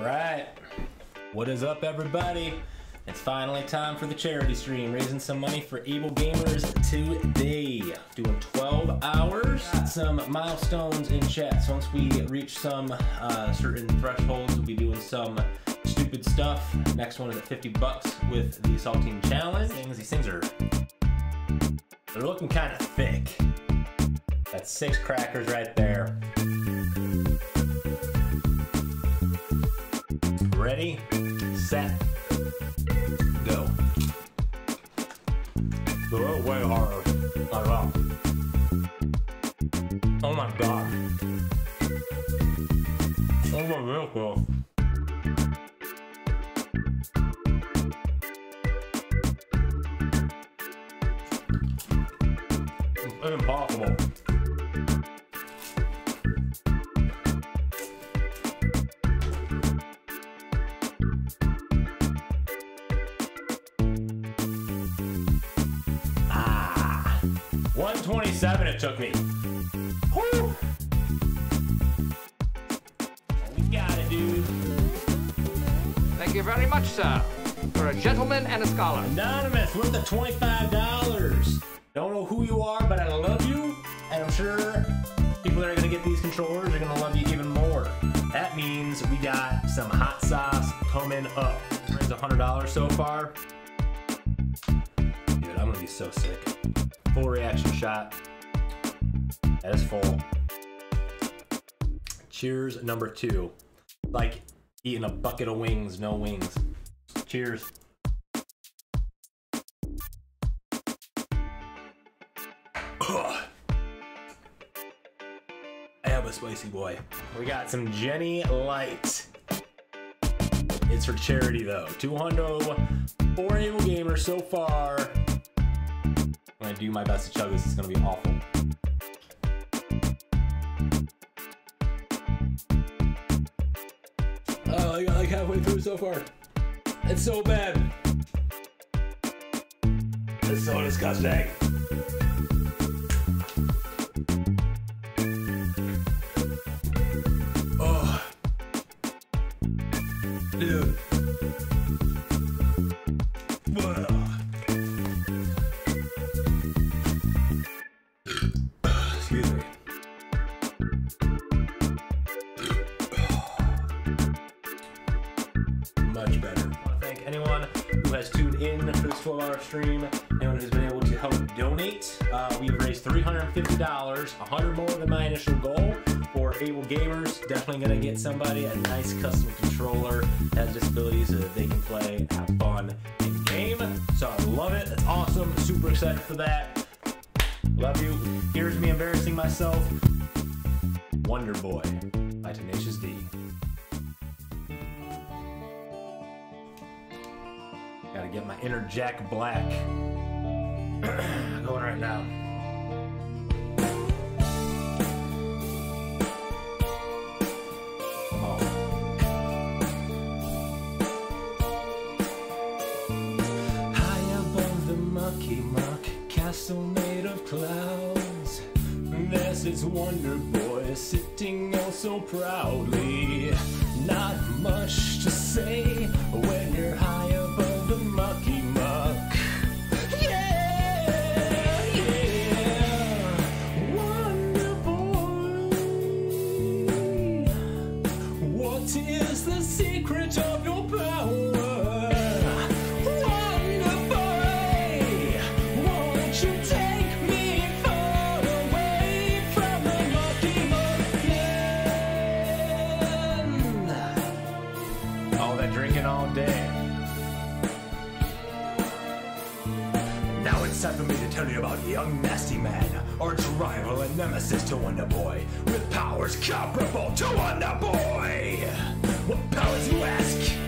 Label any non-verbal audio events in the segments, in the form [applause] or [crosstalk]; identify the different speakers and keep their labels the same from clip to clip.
Speaker 1: right. What is up, everybody? It's finally time for the charity stream, raising some money for AbleGamers today. Doing 12 hours. Got some milestones in chat. So once we reach some uh, certain thresholds, we'll be doing some stupid stuff. Next one is at 50 bucks with the Saltine Challenge. Things, these things are they're looking kind of thick. That's six crackers right there. Ready, set, go. They're way harder. Oh my god. Oh my cool. It's impossible. 127 it took me. Whew. We got it, dude.
Speaker 2: Thank you very much, sir. For a gentleman and a scholar.
Speaker 1: Anonymous worth of $25. Don't know who you are, but I love you. And I'm sure people that are going to get these controllers are going to love you even more. That means we got some hot sauce coming up. Brings $100 so far. Dude, I'm going to be so sick. Full reaction shot. That is full. Cheers, number two. Like eating a bucket of wings, no wings. Cheers. [sighs] I am a spicy boy. We got some Genny Light. It's for charity though. 200 for AbleGamer so far. I'm gonna do my best to chug this. It's gonna be awful. Oh, I got like halfway through so far. It's so bad. It's so disgusting. Oh. Dude. Ugh. Tuned in for this 12 hour stream, anyone who's been able to help donate. Uh, we've raised $350, 100 more than my initial goal for AbleGamers. Definitely going to get somebody a nice custom controller that has disabilities so that they can play, have fun in game. So I love it. That's awesome. Super excited for that. Love you. Here's me embarrassing myself. Wonder Boy by Tenacious D. Gotta get my inner Jack Black [clears throat] going right now. High above the mucky muck, castle made of clouds. There sits Wonder Boy sitting oh so proudly. Not much to say when you're high about Young Nasty Man, arch rival and nemesis to Wonder Boy, with powers comparable to Wonder Boy. What powers you ask?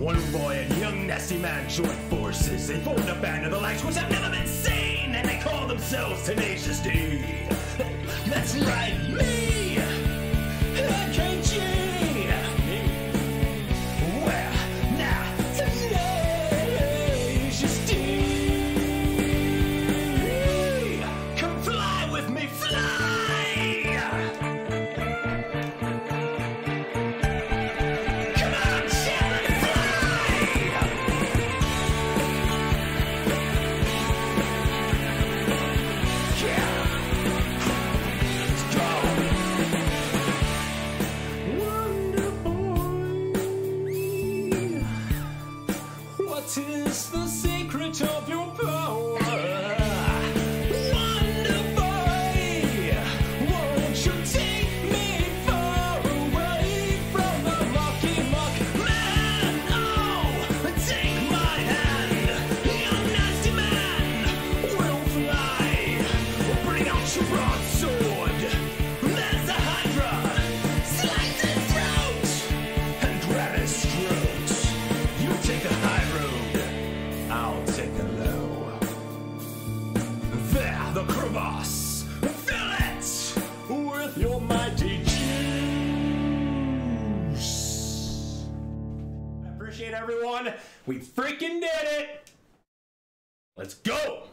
Speaker 1: One boy and young nasty man joined forces. They formed a band of the likes which have never been seen, and they call themselves Tenacious D. That's right, me! We freaking did it. Let's go.